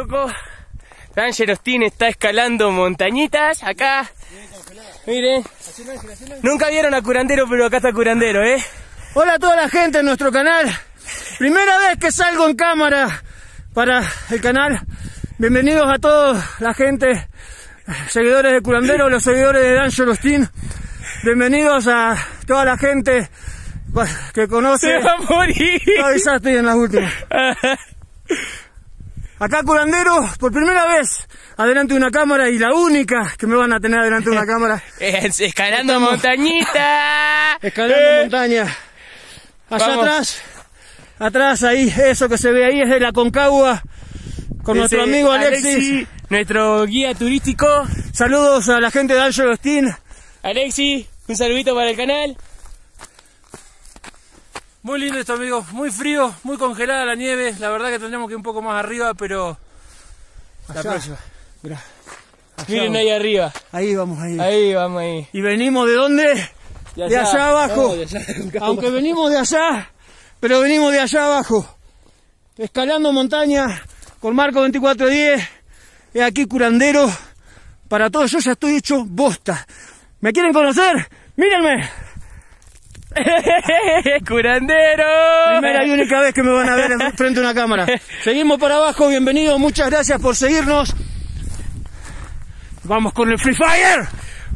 Loco, Ángel está escalando montañitas acá. Miren, nunca vieron a Curandero, pero acá está Curandero, ¿eh? Hola a toda la gente en nuestro canal. Primera vez que salgo en cámara para el canal. Bienvenidos a toda la gente, seguidores de Curandero, los seguidores de D'Angelo Austin. Bienvenidos a toda la gente que conoce. Se va a morir. Ay, ya estoy en las últimas. Acá Curandero, por primera vez, adelante de una cámara y la única que me van a tener adelante de una cámara. Es- escalando montañita. Escalando Eh, montaña. Allá Vamos. atrás, atrás ahí, eso que se ve ahí es de la Concagua, con ese nuestro amigo Alexis. nuestro guía turístico. Saludos a la gente de Aljo Agustín. Alexis, un saludito para el canal. Muy lindo esto, amigos. Muy frío, muy congelada la nieve. La verdad que tendríamos que ir un poco más arriba, pero. La Allá. próxima. Mirá, allá Miren vamos. ahí arriba. Ahí vamos, ahí. Ahí vamos ahí. Y venimos de dónde? De allá, abajo. Aunque venimos de allá, pero venimos de allá abajo. Escalando montaña con Marco 2410. Es aquí curandero. Para todos, yo ya estoy hecho bosta. ¿Me quieren conocer? Mírenme. Curandero. Primera y única vez que me van a ver en- frente a una cámara. Seguimos para abajo, bienvenidos, muchas gracias por seguirnos. Vamos con el Free Fire.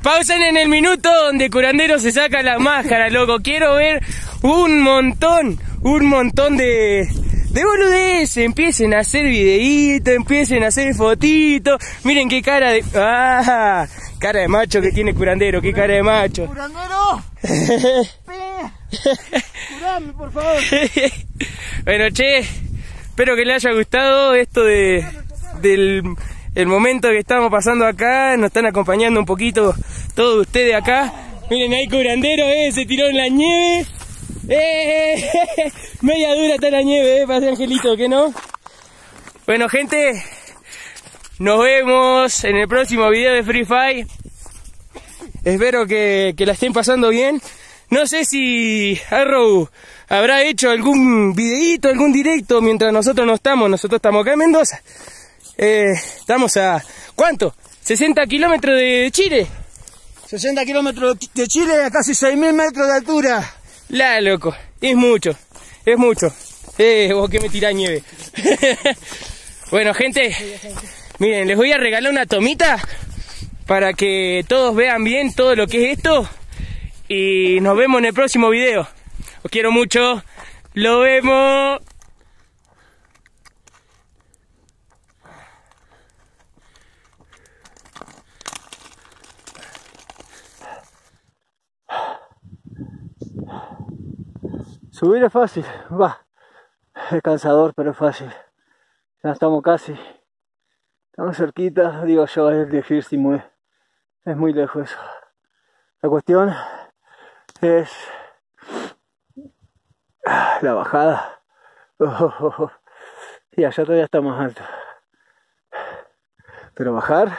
Pausen en el minuto donde Curandero se saca la máscara, loco. Quiero ver un montón, un montón de, de boludez. Empiecen a hacer videitos, empiecen a hacer fotitos. Miren qué cara de... ¡Ah! Cara de macho que tiene Curandero, qué cara de macho. ¡Curandero! Bueno, che, espero que les haya gustado esto de del el momento que estamos pasando acá. Nos están acompañando un poquito todos ustedes acá. Miren ahí curandero, eh, se tiró en la nieve. Eh, media dura está la nieve, eh, para Angelito, ¿que no? Bueno, gente, nos vemos en el próximo video de Free Fire. Espero que, que la estén pasando bien. No sé si Arrow habrá hecho algún videíto, algún directo mientras nosotros no estamos. Nosotros estamos acá en Mendoza. Eh, estamos a... ¿Cuánto? 60 kilómetros de Chile. 60 kilómetros de Chile a casi 6.000 metros de altura. La loco. Es mucho. Es mucho. Eh, vos que me tirás nieve. bueno, gente. Miren, les voy a regalar una tomita para que todos vean bien todo lo que es esto. Y nos vemos en el próximo video. Os quiero mucho. Lo vemos. Subir es fácil, va. Es cansador, pero es fácil. Ya estamos casi. Estamos cerquita, digo yo, es lejísimo, es, es muy lejos eso. La cuestión es ah, la bajada. Y allá todavía está más alto. Pero bajar,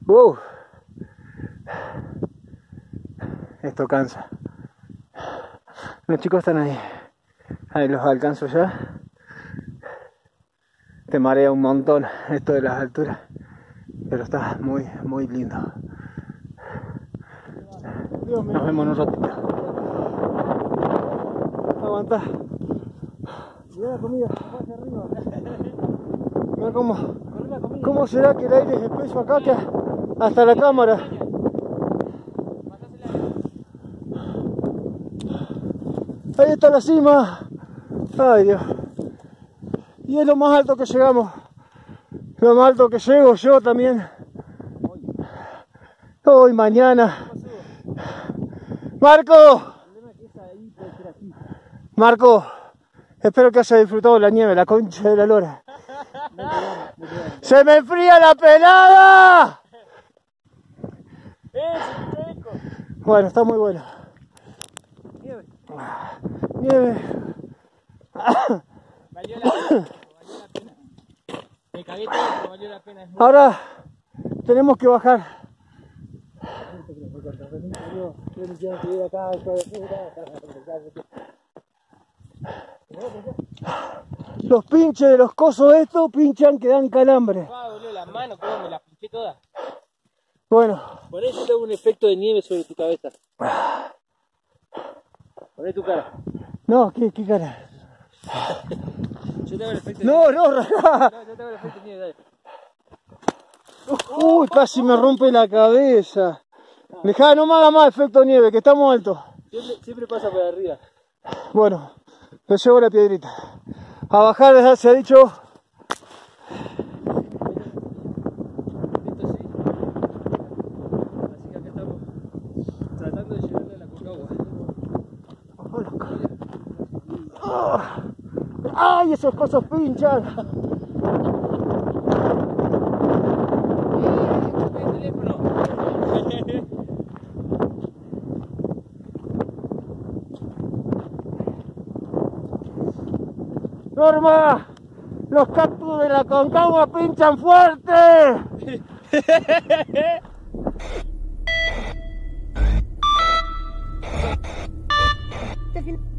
wow. Esto cansa. Los chicos están ahí. Ahí los alcanzo ya. Te marea un montón esto de las alturas. Pero está muy, muy lindo. Nos vemos en un ratito. Aguanta. Mira la comida, hacia arriba. Mira cómo, cómo será que el aire es espeso acá que hasta la cámara. Ahí está la cima. Ay Dios. Y es lo más alto que llegamos. Lo más alto que llego yo también. Hoy, mañana. Marco. Marco, espero que hayas disfrutado la nieve, la concha de la lora. ¡Se me enfría la pelada! Bueno, está muy bueno. Nieve. Nieve. La pena, valió la pena. Me cagué todo, pero valió la pena. Ahora tenemos que bajar. Los pinches de los cosos estos pinchan que dan calambre. Ah, cómo me pinché. Bueno, Por eso tengo un efecto de nieve sobre tu cabeza. Poné tu cara. no, ¿qué, qué cara? Yo tengo el efecto de No, no, rajá. No, yo tengo el efecto de nieve, dale. Uy, casi me rompe la cabeza. Dejá, no me haga más efecto nieve, que estamos altos. Siempre, siempre pasa por arriba. Bueno, le llevo la piedrita. A bajar ya se ha dicho. Esto sí. Así que acá estamos tratando de llevarle a la concagua. ¡Ay, esos cosos pinchan! El teléfono. ¡Norma! ¡Los cactus de la concagua pinchan fuerte!